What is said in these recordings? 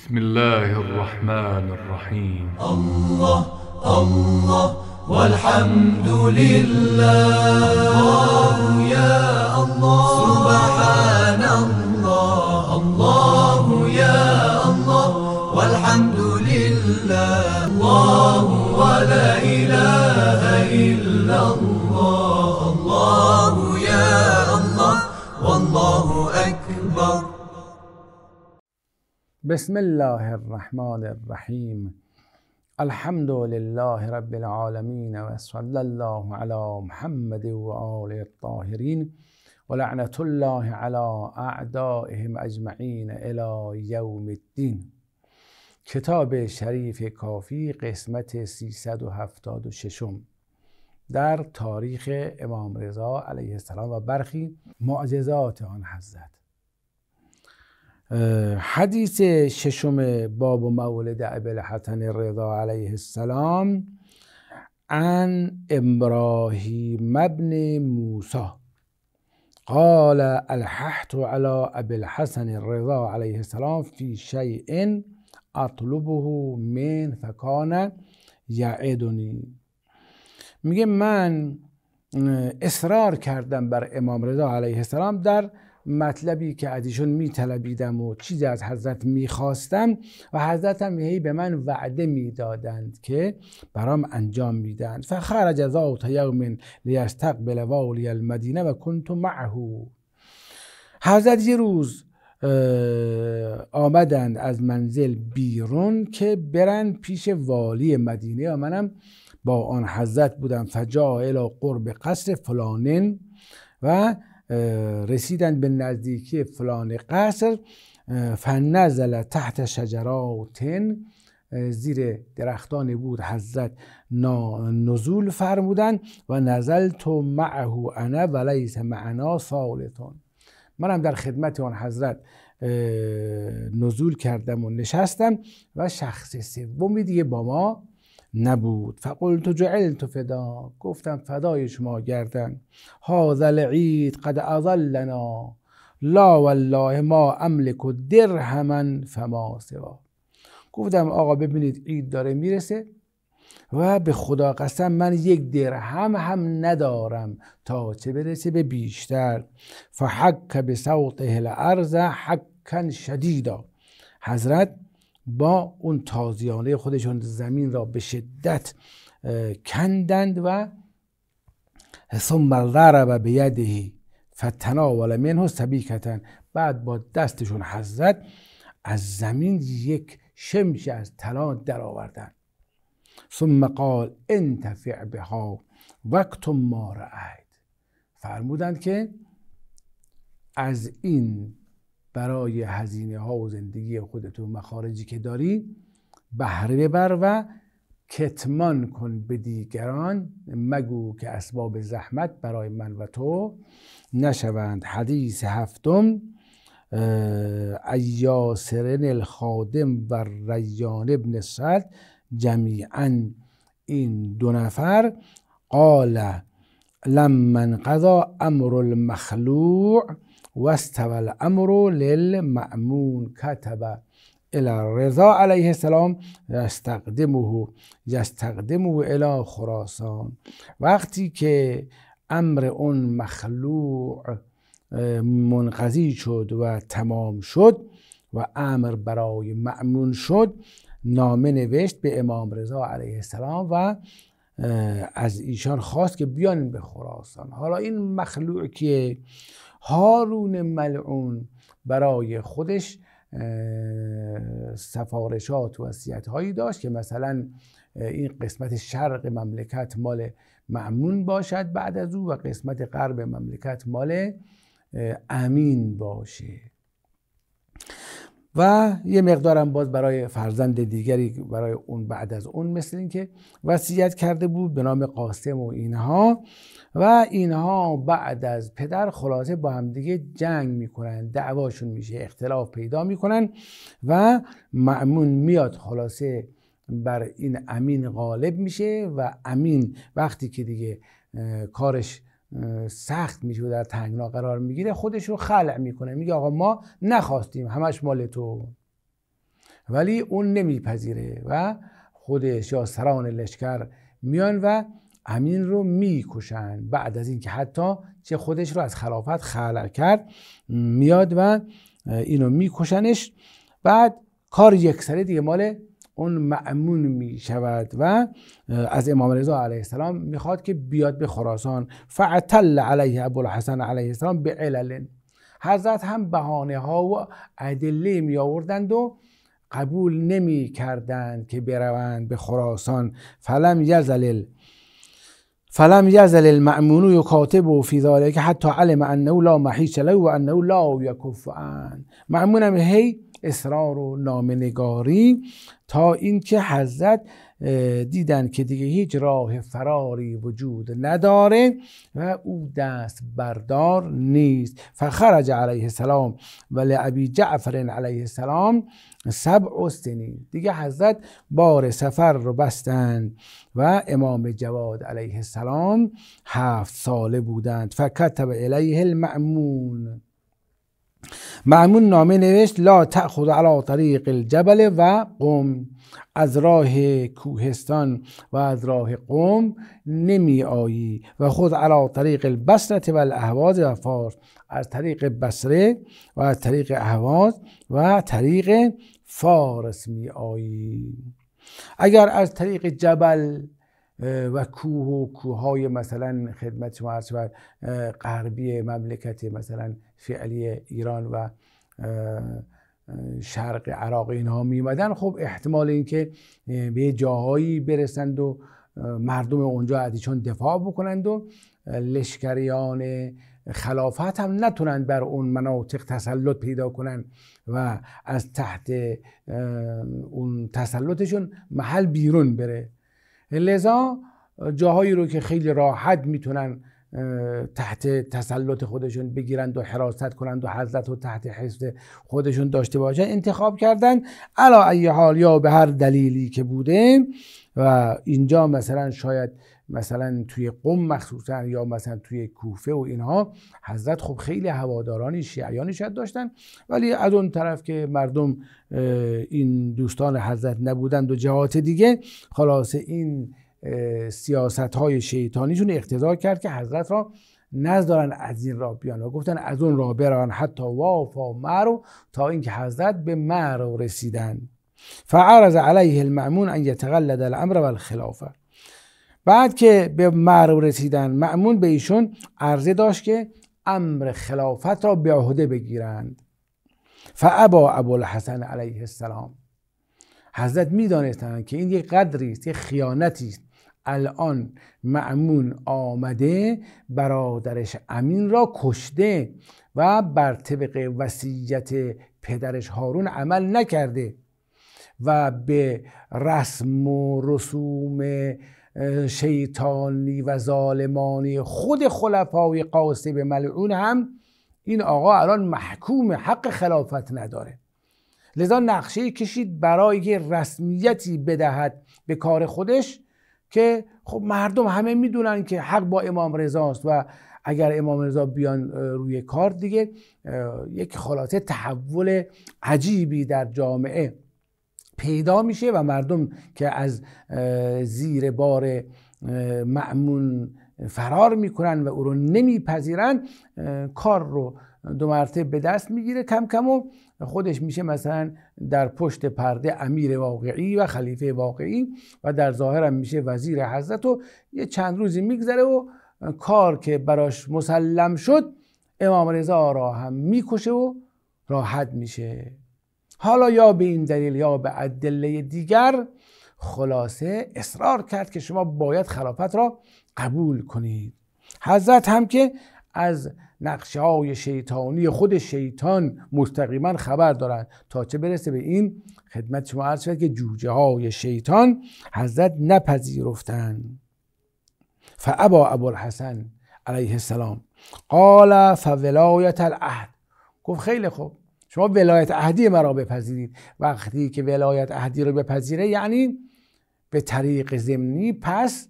بسم الله الرحمن الرحيم. الله الله والحمد لله. الله يا الله سبحان بسم الله الرحمن الرحیم الحمد لله رب العالمین و صلی الله علی محمد و آل الطاهرین و لعنت الله علی اعدائهم اجمعین الى یوم الدین کتاب شریف کافی قسمت 376 در تاریخ امام رضا علیه السلام و برخی معجزات آن حضرت حدیث ششم باب و مولد ابی الحسن رضا علیه السلام عن ابراهیم ابن موسی. قال الححت على ابي الحسن الرضا عليه السلام في شيء اطلبه من فكان یعدنی. میگه من اصرار کردم بر امام رضا علیه السلام در مطلبی که از ایشون میطلبیدم و چیزی از حضرت می‌خواستم و حضرت هم هی به من وعده می‌دادند که برام انجام میدن فخرج ذات یوم لیستقبل والی المدینه و کنت معه. حضرت یه روز آمدند از منزل بیرون که برن پیش والی مدینه و منم با آن حضرت بودم. فجا الى قرب قصر فلانن و رسیدن به نزدیکی فلان قصر فنزل تحت شجراتن زیر درختان بود حضرت نزول فرمودن و نزل تو معه انا ولیس معنا سالتون منم در خدمت آن حضرت نزول کردم و نشستم و شخص سومی دیگه با ما نبود. فقلت جعلت فدا. گفتم فدای شما گردن. هذا العید قد اضلنا. لا والله ما املک درهما فما سوا. گفتم آقا ببینید عید داره می‌رسه و به خدا قسم من یک درهم هم ندارم تا چه برسه به بیشتر. فحک به صوته الارض حکا شدیدا. حضرت با اون تازیانه خودشون زمین را به شدت کندند و ثم ضرب به فتناول منه سبیکتن بعد با دستشون حضرت از زمین یک شمش از طلا در آوردن ثم قال انتفع بها وقت ما رأید فرمودند که از این برای هزینه ها و زندگی خودت و مخارجی که داری بهره ببر و کتمان کن به دیگران. مگو که اسباب زحمت برای من و تو نشوند. حدیث هفتم ایاسرن الخادم و ریان ابن سعد جمیعا این دو نفر قال لمن قضا امر المخلوع واستوى الامر للمأمون كتب الى رضا علیه السلام یستقدمه یستقدمه الى خراسان. وقتی که امر اون مخلوع منقضی شد و تمام شد و امر برای مأمون شد نامه نوشت به امام رضا علیه السلام و از ایشان خواست که بیان به خراسان. حالا این مخلوع که هارون ملعون برای خودش سفارشات و وصیت هایی داشت که مثلا این قسمت شرق مملکت مال معمون باشد بعد از او و قسمت غرب مملکت مال امین باشه. و یه مقدارم باز برای فرزند دیگری برای اون بعد از اون مثل اینکه وصیت کرده بود به نام قاسم و اینها. و اینها بعد از پدر خلاصه با هم دیگه جنگ می‌کنن دعواشون میشه اختلاف پیدا می‌کنن و معمون میاد خلاصه بر این امین غالب میشه و امین وقتی که دیگه کارش سخت میشه و در تنگنا قرار می‌گیره خودش رو خلع می‌کنه. میگه آقا ما نخواستیم همش مال تو. ولی اون نمیپذیره و خودش یا سران لشکر میان و امین رو می‌کشن. بعد از اینکه حتی چه خودش رو از خلافت خلع کرد میاد و اینو میکشنش. بعد کار یکسره دیگه مال اون معمون می شود و از امام رضا علیه السلام می‌خواد که بیاد به خراسان. فعتل علیه ابوالحسن علیه السلام به علل. حضرت هم بهانه ها و ادله می آوردند و قبول نمی کردند که بروند به خراسان. فلم یزل فلم یزل المأمون یکاتب فی ذلك حتی علم انه لا محیش له و انه لا یکف عن. معمون هی اصرار و نامنگاری تا اینکه حضرت دیدن که دیگه هیچ راه فراری وجود نداره و او دست بردار نیست. فخرج علیه السلام و لعبی جعفر علیه السلام سبع سنین دیگه حضرت بار سفر رو بستند و امام جواد علیه السلام هفت ساله بودند. فکتب الیه المعمون معمون نامه نوشت لا تأخذ على طریق الجبل و قم. از راه کوهستان و از راه قوم نمی آیی و خود علا طریق البصرت و الاهواز و فارس. از طریق بصره و از طریق اهواز و طریق فارس می آیی. اگر از طریق جبل و کوه و کوههای مثلا خدمت شما عرض غربی مملکت مثلا فعلی ایران و شرق عراق اینها میمدن خب احتمال اینکه به جاهایی برسند و مردم اونجا ازشون دفاع بکنند و لشکریان خلافت هم نتونند بر اون مناطق تسلط پیدا کنند و از تحت اون تسلطشون محل بیرون بره. لذا جاهایی رو که خیلی راحت می‌تونن تحت تسلط خودشون بگیرند و حراست کنند و حضرت و تحت حفظ خودشون داشته باشن. انتخاب کردن علا ای حال یا به هر دلیلی که بوده و اینجا مثلا شاید مثلا توی قم مخصوصا یا مثلا توی کوفه و اینها حضرت خب خیلی هوادارانی شیعیانی شاید داشتن ولی از اون طرف که مردم این دوستان حضرت نبودند و جهات دیگه خلاصه این سیاست های شیطانیشون اقتضا کرد که حضرت را نزدارن از این راه بیان و گفتن از اون راه بران حتی وافا مرو تا اینکه حضرت به مرو رسیدن. فعرض علیه المعمون ان یتقلد الامر و الخلافه بعد که به مرو رسیدن معمون به ایشون عرضه داشت که امر خلافت را به عهده بگیرند. فعبا ابوالحسن علیه السلام. حضرت می‌دانستند که این یک قدری است یک خیانتی است. الان معمون آمده برادرش امین را کشته و بر طبق وصیت پدرش هارون عمل نکرده و به رسم و رسوم شیطانی و ظالمانی خود خلفای قاسب ملعون هم این آقا الان محکوم حق خلافت نداره. لذا نقشه کشید برای رسمیتی بدهد به کار خودش که خب مردم همه می‌دونن که حق با امام رضاست و اگر امام رضا بیان روی کار دیگه یک خلاصه تحول عجیبی در جامعه پیدا میشه و مردم که از زیر بار معمون فرار می‌کنن و او رو نمیپذیرن کار رو دو مرتبه به دست می‌گیره کم کم و خودش میشه مثلا در پشت پرده امیر واقعی و خلیفه واقعی و در ظاهر میشه وزیر حضرت و یه چند روزی میگذره و کار که براش مسلم شد امام رضا را هم می‌کشه و راحت میشه. حالا یا به این دلیل یا به ادله دیگر خلاصه اصرار کرد که شما باید خلافت را قبول کنید. حضرت هم که از نقشه های شیطانی خود شیطان مستقیما خبر دارند. تا چه برسه به این خدمت شما عرض شد که جوجه های شیطان حضرت نپذیرفتند ابو الحسن علیه السلام. قال فولایت العهد. گفت خیلی خوب. شما ولایت عهدی مرا بپذیرید. وقتی که ولایت عهدی رو بپذیره یعنی به طریق ضمنی پس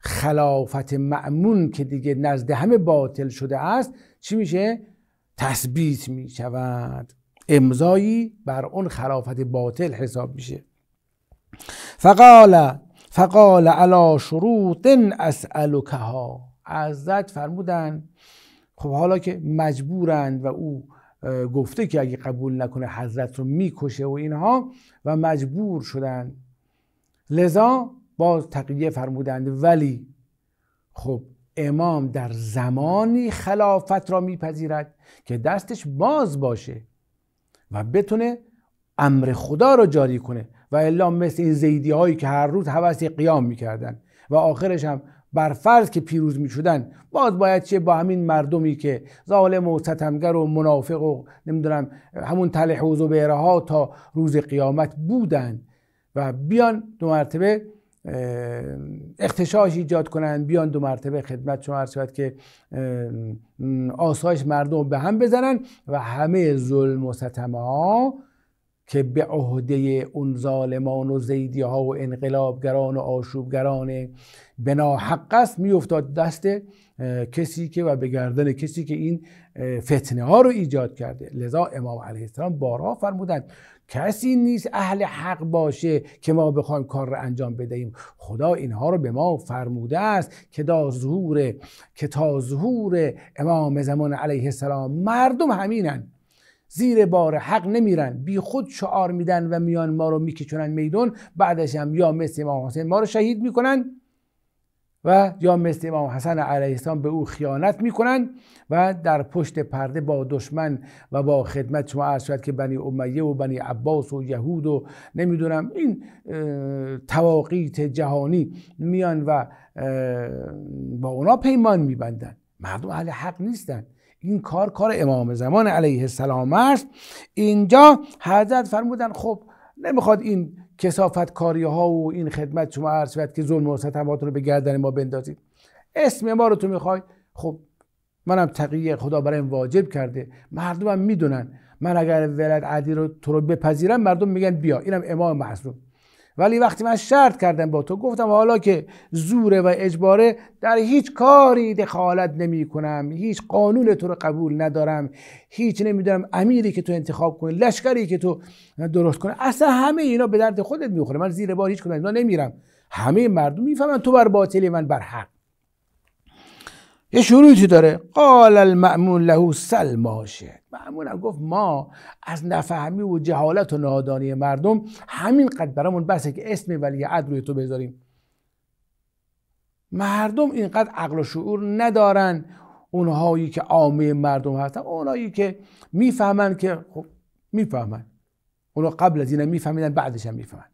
خلافت معمون که دیگه نزد همه باطل شده است چی میشه؟ تثبیت می شود امضایی بر اون خلافت باطل حساب میشه. فقال فقال علا شروط اسألکها. عزت فرمودن. خب حالا که مجبورند و او گفته که اگه قبول نکنه حضرت رو می‌کشه و اینها و مجبور شدن. لذا باز تقیه فرمودند ولی خب امام در زمانی خلافت را میپذیرد که دستش باز باشه و بتونه امر خدا را جاری کنه و الا مثل این زیدی هایی که هر روز حوثی قیام می‌کردن و آخرش هم بر فرض که پیروز می شدن باز باید چه با همین مردمی که ظالم و ستمگر و منافق و نمی‌دونم همون تلح و زبیره ها تا روز قیامت بودن و بیان دو مرتبه اختشاش ایجاد کنن بیان دو مرتبه خدمت شما عرض شود که آسایش مردم به هم بزنن و همه ظلم و ستمه ها که به عهده اون ظالمان و زیدی ها و انقلابگران و آشوبگران بنا حق است میافتاد دست کسی که و به گردن کسی که این فتنه ها رو ایجاد کرده. لذا امام علیه السلام بارها فرمودند کسی نیست اهل حق باشه که ما بخوایم کار رو انجام بدهیم. خدا اینها رو به ما فرموده است که تا ظهور که تا ظهور امام زمان علیه السلام مردم همینن. زیر بار حق نمیرن. بی خود شعار میدن و میان ما رو میکشونن میدون. بعدش هم یا مثل امام حسین ما رو شهید می‌کنن. و یا مثل امام حسن علیه السلام به او خیانت می‌کنن و در پشت پرده با دشمن و با خدمت شما عرض شد که بنی امیه و بنی عباس و یهود و نمی‌دونم این تواقیت جهانی میان و با اونا پیمان میبندن مردم اهل حق نیستن. این کار کار امام زمان علیه السلام است. اینجا حضرت فرمودن خب نمی‌خواد این کسافت کاری ها و این خدمت شما عرض که ظلم و ستماتون رو به گردن ما بندازید. اسم ما رو تو می‌خوای؟ خب منم تقیه خدا برایم واجب کرده. مردمم می‌دونن. من اگر ولد عدی رو تو رو بپذیرم مردم میگن بیا. اینم امام معصوم ولی وقتی من شرط کردم با تو گفتم حالا که زوره و اجباره در هیچ کاری دخالت نمی کنم هیچ قانون تو رو قبول ندارم. هیچ نمی‌دونم امیری که تو انتخاب کنی لشکری که تو درست کنه اصلا همه اینا به درد خودت می‌خوره. من زیر بار هیچ کدوم اینا نمیرم. همه مردم می‌فهمن تو بر باطلی من بر حق. یه شروطی داره. قال المأمون له سل ماشه معمون گفت ما از نفهمی و جهالت و نادانی مردم همین قدر برامون بسه که اسم ولی عد روی تو بذاریم. مردم اینقدر عقل و شعور ندارن اونهایی که عامه مردم هستن. اونهایی که می‌فهمن که خب می‌فهمن. اونا قبل از این میفهمیدن بعدش هم می‌فهمن.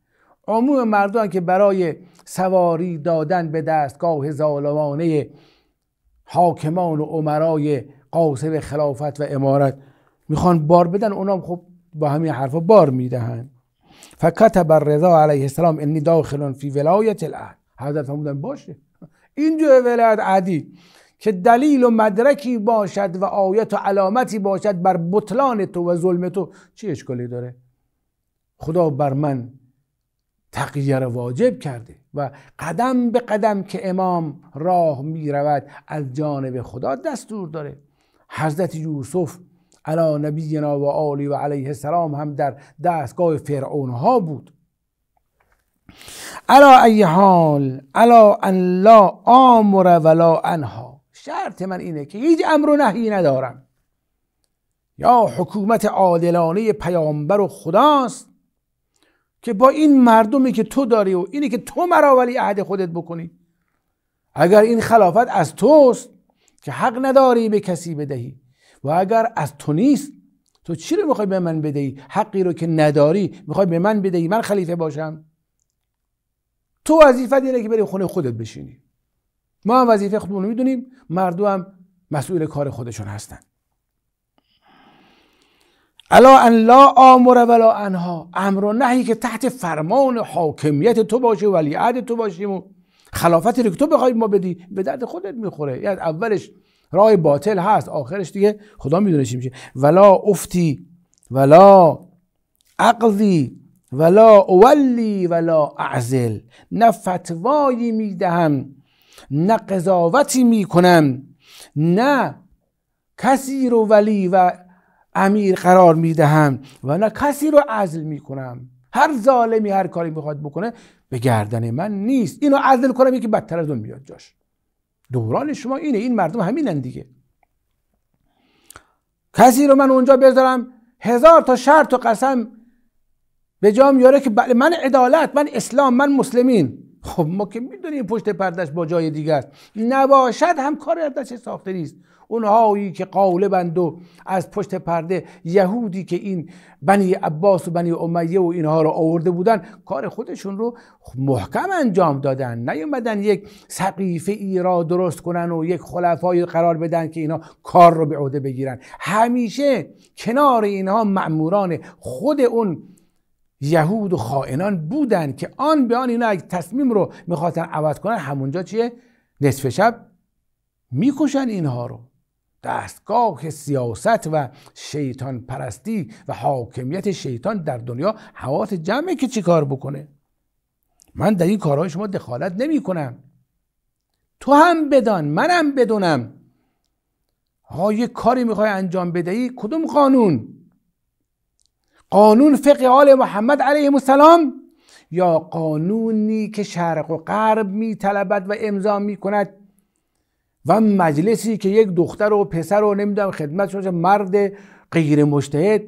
عموم مردم که برای سواری دادن به دستگاه ظالمانه حاکمان و عمرای قاسب خلافت و امارت. می‌خوان بار بدن اونا خب با همین حرفا بار می‌دهن. فکتب الرضا علیه السلام انی داخل فی ولایت العهد. حضرت فرمودن باشه. اینجا ولایت عدی که دلیل و مدرکی باشد و آیت و علامتی باشد بر بطلان تو و ظلم تو چی اشکالی داره؟ خدا بر من تقییر واجب کرده. و قدم به قدم که امام راه می رود از جانب خدا دستور داره. حضرت یوسف علی نبینا و آلی و علیه السلام هم در دستگاه فرعون ها بود. علا ای حال علا ان لا آمر ولا انها. شرط من اینه که هیچ امر و نهی ندارم. یا حکومت عادلانه پیامبر و خداست. که با این مردمی که تو داری و اینی که تو مرا ولی عهد خودت بکنی. اگر این خلافت از توست که حق نداری به کسی بدهی و اگر از تو نیست تو چی رو می‌خوای به من بدهی؟ حقی رو که نداری می‌خوای به من بدهی؟ من خلیفه باشم. تو وظیفت اینه که بری خونه خودت بشینی. ما هم وظیفه خودمون می‌دونیم. مردم هم مسئول کار خودشون هستن. الا ان لا آمر ولا انها. امر و نهی که تحت فرمان حاکمیت تو باشه ولی عهد تو باشیم و خلافتی رو که تو بخوای ما بدی به درد خودت می‌خوره. یعنی اولش راه باطل هست آخرش دیگه خدا می‌دونه چی میشه. ولا افتی ولا عقضی ولا اولی ولا اعزل. نه فتوایی می‌دهم نه قضاوتی می‌کنم نه کسی رو ولی و امیر قرار می‌دهم و نه کسی رو عزل می‌کنم. هر ظالمی هر کاری می‌خواد بکنه به گردن من نیست. اینو عزل کنم یکی بدتر از اون میاد جاش. دوران شما اینه این مردم همینن دیگه. کسی رو من اونجا بذارم هزار تا شرط و قسم به جا میاره که بله من عدالت من اسلام من مسلمین. خب ما که می‌دونیم پشت پردش با جای دیگه است. نباشد هم کار دست ساخته نیست. اونهایی که قالبند و از پشت پرده یهودی که این بنی عباس و بنی امیه و اینها رو آورده بودن کار خودشون رو محکم انجام دادن. نیومدن یک سقیفه ای را درست کنن و یک خلفای قرار بدن که اینا کار رو به عهده بگیرن. همیشه کنار اینها مأموران خود اون یهود و خائنان بودن که آن به آن اینا اگه تصمیم رو می‌خواستن عوض کنن همونجا چیه؟ نصف شب می‌کشن اینها رو. دستگاه سیاست و شیطان پرستی و حاکمیت شیطان در دنیا حواس جمعه که چی کار بکنه؟ من در این کارهای شما دخالت نمی کنم. تو هم بدان منم بدونم. ها یه کاری می‌خوای انجام بدهی کدوم قانون؟ قانون فقه آل محمد علیه السلام؟ یا قانونی که شرق و غرب میطلبد و امضا می‌کند؟ و مجلسی که یک دختر و پسر و نمی‌دونم خدمت باشه مرد غیر مجتهد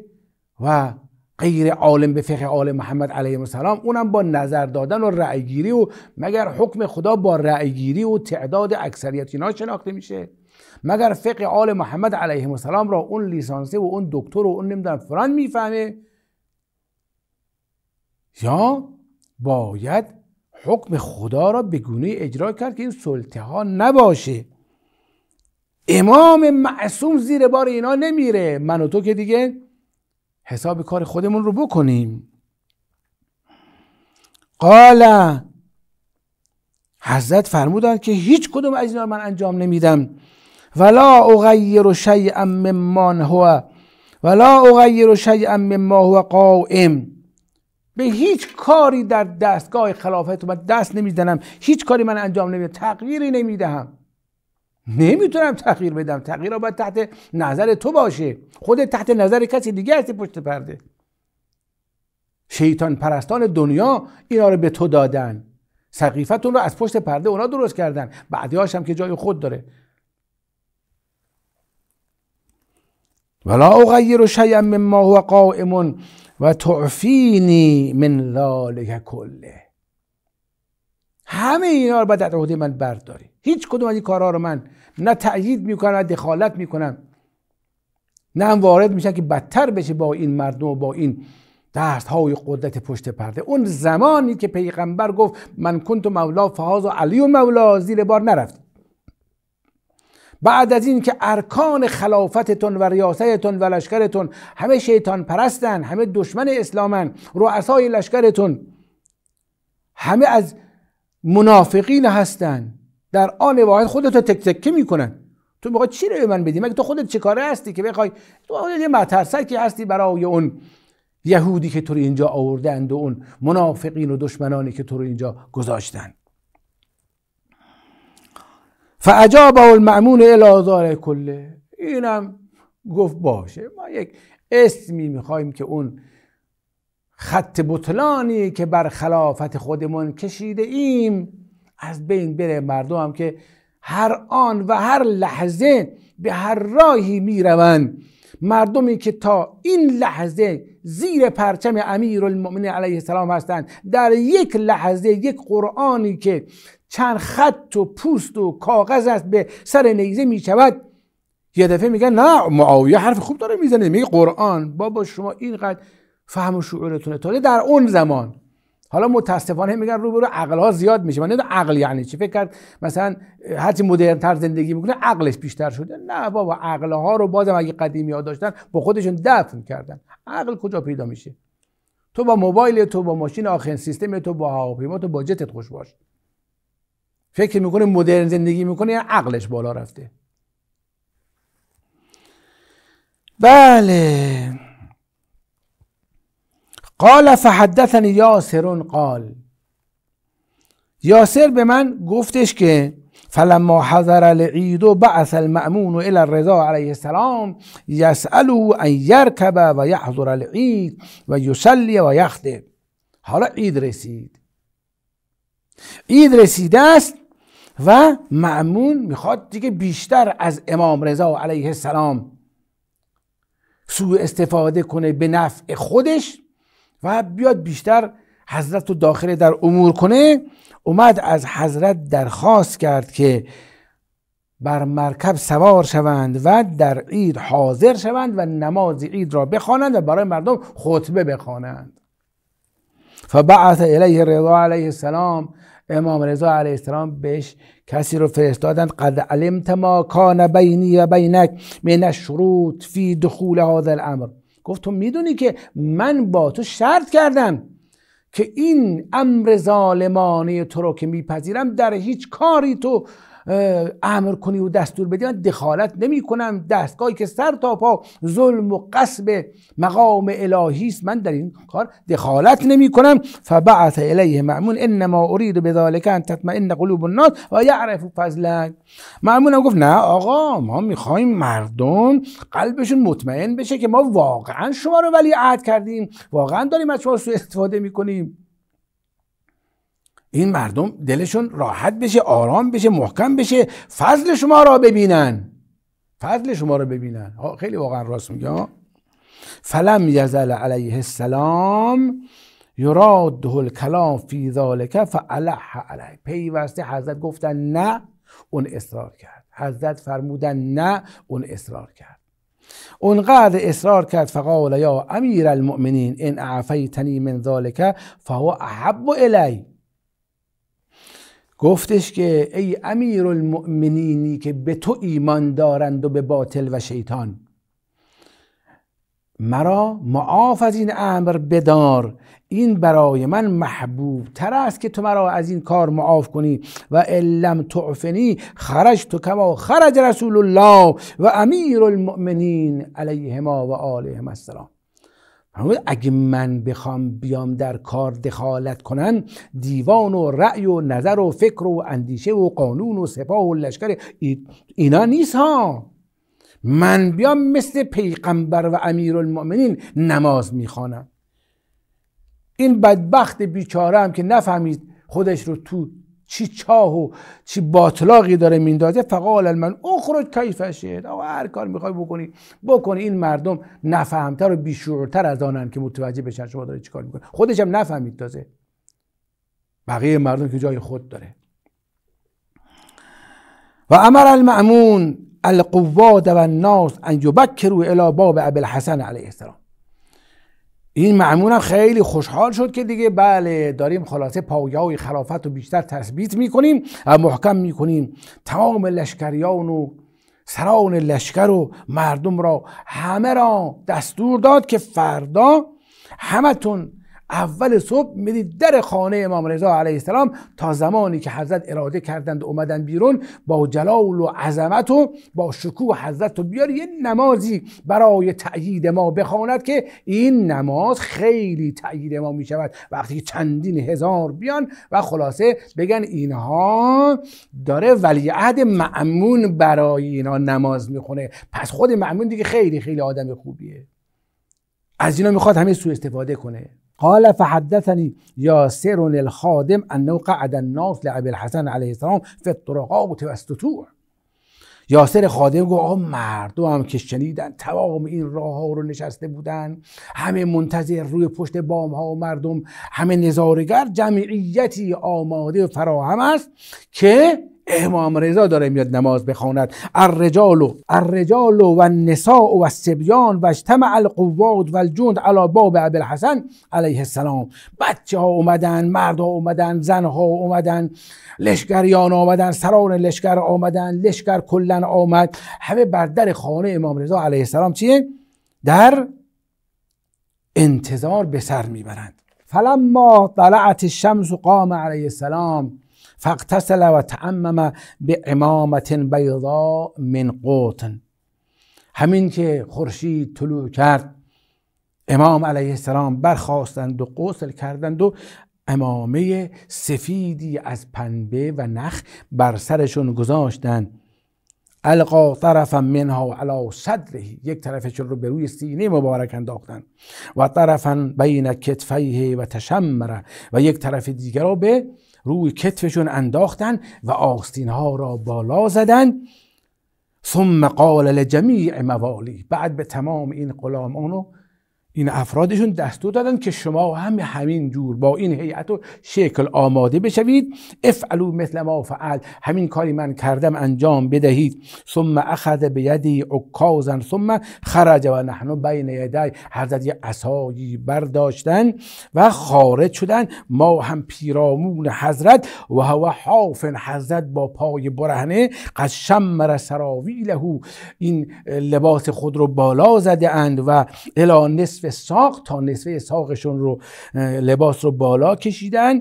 و غیر عالم به فقه آل محمد علیه السلام اونم با نظر دادن و رأیگیری و مگر حکم خدا با رأیگیری و تعداد اکثریت اینا شناخته میشه؟ مگر فقه آل محمد علیه السلام را اون لیسانسه و اون دکتر و اون نمی‌دونم فران می‌فهمه؟ یا باید حکم خدا را به گونه اجرا کرد که این سلطه ها نباشه؟ امام معصوم زیر بار اینا نمیره. من و تو که دیگه حساب کار خودمون رو بکنیم. قال حضرت فرمودن که هیچ کدوم از اینا من انجام نمیدم. ولا اغیر شیئا مما هو ولا اغیر شیئا مما هو قائم. به هیچ کاری در دستگاه خلافت من دست نمی‌زنم. هیچ کاری من انجام نمیدم. تغییری نمی‌دهم. نمی‌تونم تغییر بدم. تغییر باید تحت نظر تو باشه. خود تحت نظر کسی دیگه هستی پشت پرده. شیطان پرستان دنیا اینا رو به تو دادن. سقیفتون رو از پشت پرده اونا درست کردن. بعدیاش هم که جای خود داره. ولا اغیر شیئا مما هو قائم و تعفینی من ذلك کله همه اینا رو باید در عهده من برداری هیچ کدوم از این کارها رو من نه تأیید می‌کنم نه دخالت می‌کنم. نه هم وارد میشن که بدتر بشه با این مردم و با این دست های قدرت پشت پرده. اون زمانی که پیغمبر گفت من کنت مولا فهاز و علی و مولا زیر بار نرفت. بعد از این که ارکان خلافتتون و ریاستتون و لشکرتون همه شیطان پرستن همه دشمن اسلامن رؤسای لشکرتون همه از منافقین هستن. در آن واحد خودت تک تکه می‌کنن تو می‌خوای چی رو من بدی؟ مگه تو خودت چه کاره هستی که بخوای؟ تو یه مترسکی هستی برای اون یهودی که تو رو اینجا آوردند و اون منافقین و دشمنانی که تو رو اینجا گذاشتن فعجاب المعمون الازار کله. اینم گفت باشه. ما یک اسمی می‌خوایم که اون خط بطلانی که بر خلافت خودمون کشیده ایم. از بین بره مردم هم که هر آن و هر لحظه به هر راهی می‌روند. مردمی که تا این لحظه زیر پرچم امیر المؤمنین علیه السلام هستند در یک لحظه یک قرآنی که چند خط و پوست و کاغذ است به سر نیزه می شود یه دفعه میگن نه معاویه حرف خوب داره می‌زنه میگه قرآن بابا شما اینقدر فهم و شعورتونه. تازه در اون زمان حالا متاسفانه میگن رو برو عقل ها زیاد میشه. من عقل یعنی چی. فکر کرد مثلا هرچی مدرن تر زندگی می‌کنه عقلش بیشتر شده. نه بابا عقل ها رو بازم اگه قدیمی ها داشتن با خودشون دفن کردن. عقل کجا پیدا میشه؟ تو با موبایل تو با ماشین آخرین سیستم تو با هواپیما تو با جتت خوش باش. فکر می‌کنه مدرن زندگی می‌کنه یعنی عقلش بالا رفته؟ بله. قال فحدثني یاسر قال. یاسر به من گفتش که فلما حضر العید بعث المأمون الى الرضا علیه السلام یسأله ان یرکب و یحضر العید و یصلی و یخطب. حالا عید رسید. عید رسیده است و معمون می‌خواد دیگه بیشتر از امام رضا علیه السلام سوء استفاده کنه به نفع خودش. و بیاد بیشتر حضرت رو داخل در امور کنه اومد از حضرت درخواست کرد که بر مرکب سوار شوند و در عید حاضر شوند و نماز عید را بخوانند و برای مردم خطبه بخوانند. فبعث الیه رضا علیه السلام امام رضا علیه السلام بهش کسی رو فرستادند قد علمت ما کان بینی و بینک من الشروط فی دخول هذا الامر. گفت تو می‌دونی که من با تو شرط کردم که این امر ظالمانه تو رو که میپذیرم در هیچ کاری تو امر کنی و دستور بدی من دخالت نمی کنم دستگاهی که سر تا پا ظلم و قصب مقام الهی است من در این کار دخالت نمی کنم فبعث الیه معمون انما ارید بذلك ان تطمئن قلوب الناس و یعرف فضلک. معمون گفت نه آقا ما می‌خوایم مردم قلبشون مطمئن بشه که ما واقعا شما رو ولی عهد کردیم. واقعا داریم از شما سو استفاده می‌کنیم. این مردم دلشون راحت بشه آرام بشه محکم بشه فضل شما را ببینن. فضل شما را ببینن. خیلی واقعا راست میگه فلم یزل علیه السلام یراده الکلام فی ذالک فالح علیه. پیوسته حضرت گفتن نه اون اصرار کرد. حضرت فرمودن نه اون اصرار کرد. اونقدر اصرار کرد فقال یا امیر المؤمنین ان اعفیتنی من ذالک فهو احب الی. گفتش که ای امیر المؤمنینی که به تو ایمان دارند و به باطل و شیطان. مرا معاف از این امر بدار. این برای من محبوب تر است که تو مرا از این کار معاف کنی و لم تعفنی خرج تو کما خرج رسول الله و امیر المؤمنین علیهما و آلهم السلام. اگه من بخوام بیام در کار دخالت کنم دیوان و رأی و نظر و فکر و اندیشه و قانون و سپاه و لشکر اینا نیست ها. من بیام مثل پیغمبر و امیر المؤمنین نماز می‌خوانم. این بدبخت بیچاره هم که نفهمید خودش رو تو چی چاه و چی باطلاقی داره میندازه فقال من اخرج کیف شد آقا هر کار می‌خوای بکنی بکنی. این مردم نفهمتر و بیشعورتر از آنن که متوجه بشن شما داره چیکار می‌کنی خودش هم نفهمید تازه. بقیه مردم که جای خود داره. و امر المأمون القواد و الناس ان یبکروا الى باب ابی الحسن علیه السلام. این معمون هم خیلی خوشحال شد که دیگه بله داریم خلاصه پایه خلافت رو بیشتر تثبیت می‌کنیم و محکم می‌کنیم. تمام لشکریان و سران لشکر و مردم را همه را دستور داد که فردا همتون اول صبح می‌دید در خانه امام رضا علیه السلام تا زمانی که حضرت اراده کردند اومدن بیرون با جلال و عظمت و با شکوه حضرت رو بیار یه نمازی برای تأیید ما بخواند که این نماز خیلی تأیید ما می‌شود. وقتی چندین هزار بیان و خلاصه بگن اینها داره ولیعهد معمون برای اینا نماز می‌خونه. پس خود معمون دیگه خیلی خیلی آدم خوبیه. از اینا می‌خواد همه سو استفاده کنه. قال فحدثني ياسر الخادم انه قعد الناس لابي الحسن عليه السلام في الطرقات والسطوع یاسر خادم گفت آقا مردم هم که شنیدن تمام این راه ها رو نشسته بودن همه منتظر روی پشت بام ها و مردم همه نظارگر جمعیتی آماده و فراهم است که امام رضا داره میاد نماز بخواند. الرجال الرجال و النساء و الصبیان و اجتمع القوات و الجند علی باب ابی علیه السلام. بچه ها اومدن مرد ها اومدن زن ها اومدن لشکریان آمدن سران لشکر آمدن لشکر کلا آمد. همه بر در خانه امام رضا علیه السلام چیه؟ در انتظار به سر می‌برند. فلما طلعت الشمس قام علیه السلام. فاغتسل و تعمم به امامت بیضا من قوتن همین که خورشید طلوع کرد امام علیه السلام برخواستند و غسل کردند و امامه سفیدی از پنبه و نخ بر سرشون گذاشتن القا طرفا منها علی صدره یک طرفشون رو به روی سینه مبارک انداختن و طرفا بین کتفیه و تشمره و یک طرف دیگر رو به روی کتفشون انداختن و آستین ها را بالا زدن. ثم قال لجمیع موالی بعد به تمام این غلامانو این افرادشون دستور دادن که شما هم همین جور با این هیئت و شکل آماده بشوید. افعلوا مثل ما فعل. همین کاری من کردم انجام بدهید. ثم اخذ به یدی عکازا ثم خرج و نحن بین یدی. حضرت یه عصایی برداشتن و خارج شدن. ما هم پیرامون حضرت و هو حاف حضرت با پای برهنه. قد شمر سراویله. این لباس خود رو بالا زده اند و الی نصف ساق تا نصفه ساقشون رو لباس رو بالا کشیدن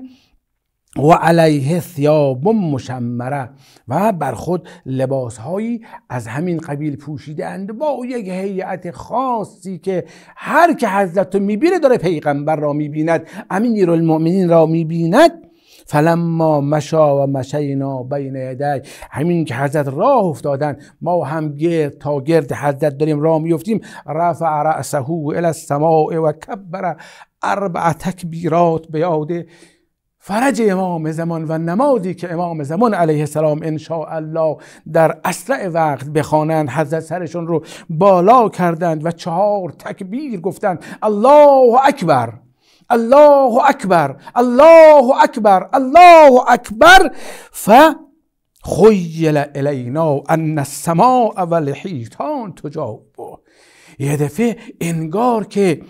و علیه ثیاب مشمره و بر خود لباسهایی از همین قبیل پوشیده اند با یک هیئت خاصی که هر که حضرت رو می‌بینه داره پیغمبر را می‌بیند المؤمنین را می‌بیند. فلما مشا و مشینا بین یدی همین که حضرت راه افتادن ما هم گرد تا گرد حضرت داریم راه میفتیم رفع رأسه الى السماء و کبر اربع تکبیرات به یاد فرج امام زمان و نمازی که امام زمان علیه السلام ان الله در اسرع وقت بخوانند حضرت سرشون رو بالا کردند و چهار تکبیر گفتند. الله اکبر! الله أكبر الله أكبر الله أكبر. فخيل إلينا أن السماء والحيطان تجاوب یه دفعه إنگار که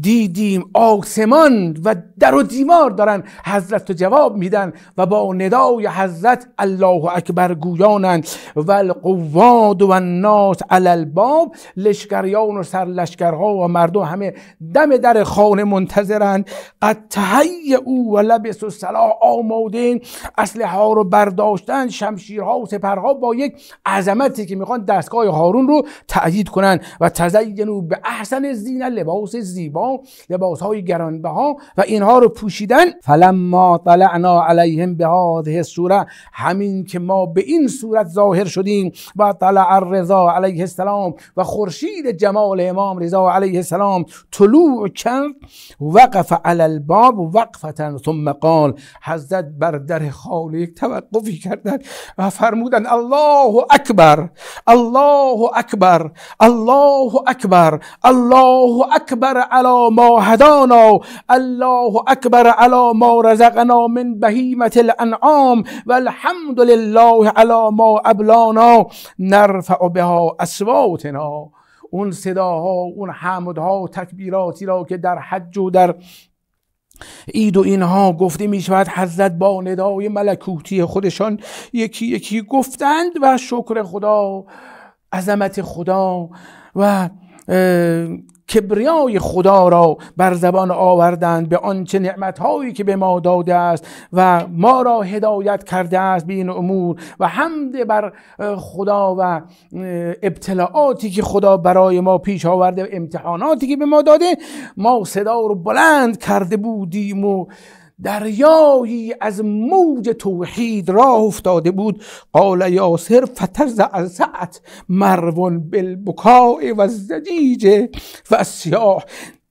دیدیم آسمان و در و دیوار دارن حضرت رو جواب میدن و با ندای حضرت الله اکبر گویانند و القواد و الناس علی الباب لشکریان و سرلشکرها و مردم همه دم در خانه منتظرند قد تهی او و لبس و سلاح آماده اسلحه ها رو برداشتن شمشیرها و سپرها با یک عظمتی که می‌خوان دستگاه هارون رو تأیید کنند و تزینو به احسن زینه لباس زیبا لباس های گرانبها و اینها رو پوشیدن. فلما طلعنا علیهم به هذه سوره همین که ما به این صورت ظاهر شدیم و طلع الرضا علیه السلام و خورشید جمال امام رضا علیه السلام طلوع کرد. وقف علی الباب وقفتا ثم قال حضرت بر در خالق توقفی کردند و فرمودند الله اکبر الله اکبر الله اکبر الله اکبر علی ما هدانا الله اکبر علی ما رزقنا من بهیمت الانعام والحمد لله علی ما ابلانا. نرفع بها اصواتنا. اون صداها اون حمدها تکبیراتی را که در حج و در اید و اینها گفته می شود حضرت با ندای ملکوتی خودشان یکی یکی گفتند و شکر خدا عظمت خدا و کبریای خدا را بر زبان آوردند به آنچه نعمتهایی که به ما داده است و ما را هدایت کرده است به این امور و حمد بر خدا و ابتلاعاتی که خدا برای ما پیش آورده و امتحاناتی که به ما داده ما صدا رو بلند کرده بودیم و دریایی از موج توحید راه افتاده بود. قال یاسر فترزعزعت مرون بالبکاء و زجیج و سیاه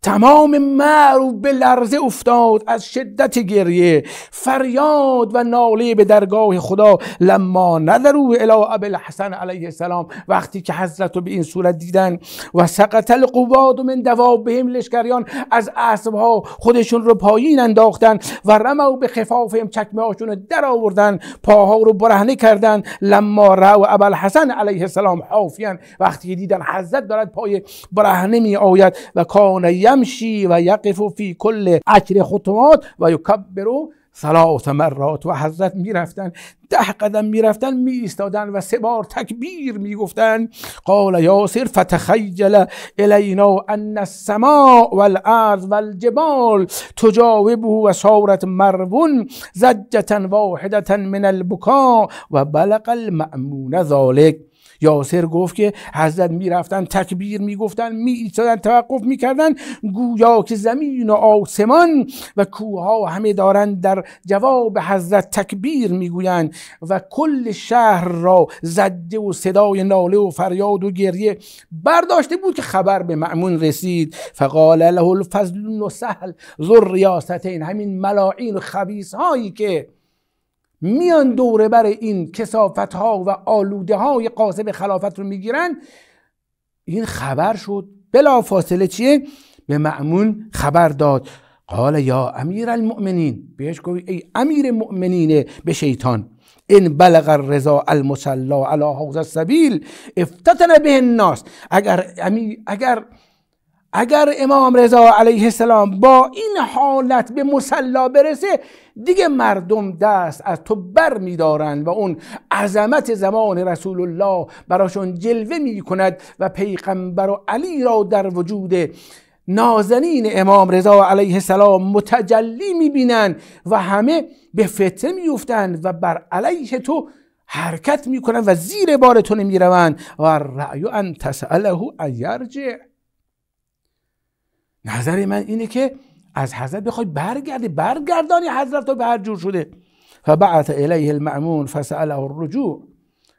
تمام معروف به لرزه افتاد از شدت گریه. فریاد و ناله به درگاه خدا. لما نظرو الى ابی الحسن علیه السلام. وقتی که حضرت رو به این صورت دیدن و سقط القواد من دوابهم لشکریان از اسبها خودشون رو پایین انداختن و رمو به خفافهم چکمه هاشون رو در آوردن. پاها رو برهنه کردن. لما رو ابی الحسن علیه السلام حافیان وقتی دیدن حضرت دارد پای برهنه می آید و کان یمشی و یقف فی کل عشر خطوات و یکبر ثلاث مرات و حضرت می‌رفتن ده قدم می‌رفتن می ایستادن و سه بار تکبیر می‌گفتن. قال یاسر فتخیل الینا ان السماء والارض والجبال تجاوبه و صارت مرون زجة واحدة من البکا و بلغ المأمون ذلك. یاسر گفت که حضرت می‌رفتن تکبیر می‌گفتن می ایستادن توقف می‌کردن. گویا که زمین و آسمان و کوها همه دارند در جواب حضرت تکبیر می‌گویند و کل شهر را زده و صدای ناله و فریاد و گریه برداشته بود که خبر به معمون رسید. فقال له الفضل و سهل ذر ریاستین همین ملاعین و خبیس هایی که میان دوره بر این کسافت ها و آلوده های قاسب خلافت رو می‌گیرن. این خبر شد. بلا فاصله چیه؟ به معمون خبر داد. قال یا امیر المؤمنین بهش گفت ای امیر مؤمنین به شیطان این بلغ الرضا المصلا علی حوض السبیل افتتن به الناس. اگر اگر اگر امام رضا علیه السلام با این حالت به مسلا برسه دیگه مردم دست از تو بر میدارند و اون عظمت زمان رسول الله براشون جلوه می کند و پیغمبر و علی را در وجود نازنین امام رضا علیه السلام متجلی می‌بینند و همه به فتنه میفتند و بر علیه تو حرکت می‌کنند و زیر بار تو نمی‌روند. و رأی ان تسأله ان یرجع. نظر من اینه که از حضرت بخوای برگردی برگردانی حضرت رو به هر جور شده. فبعث الیه المعمون فسأله الرجوع.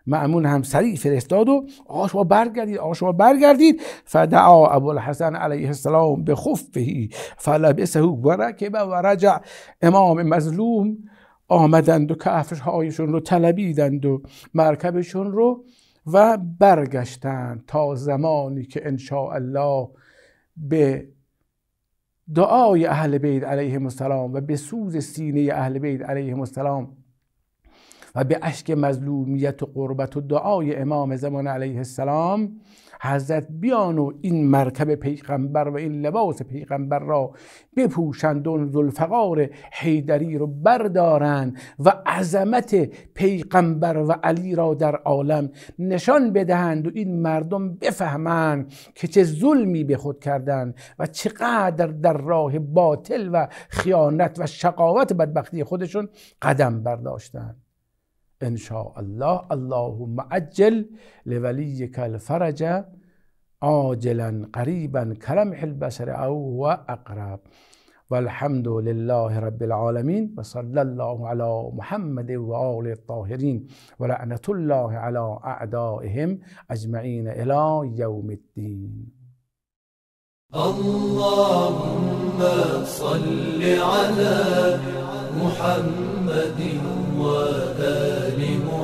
معمون هم سریع فرستاد و آقا شما برگردید آقا شما برگردید. فدعا ابو الحسن علیه السلام به خفه. فلبسه و رکب و رجع. امام مظلوم آمدند و کفش هایشون رو طلبیدند و مرکبشون رو و برگشتند تا زمانی که ان الله به دعای اهل بیت علیه السلام و به سوز سینه اهل بیت علیه السلام و به اشک مظلومیت و قربت و دعای امام زمان علیه السلام حضرت بیان و این مرکب پیغمبر و این لباس پیغمبر را بپوشند و زلفقار حیدری رو بردارند و عظمت پیغمبر و علی را در عالم نشان بدهند و این مردم بفهمند که چه ظلمی به خود کردند و چقدر در راه باطل و خیانت و شقاوت بدبختی خودشون قدم برداشتند. إن شاء الله. اللهم عجل لوليك الفرج عاجلا قريبا كلمح البشر أو هو أقرب. والحمد لله رب العالمين. وصلى الله على محمد وآل الطاهرين. ولعنة الله على أعدائهم أجمعين إلى يوم الدين. اللهم صل على محمد وآل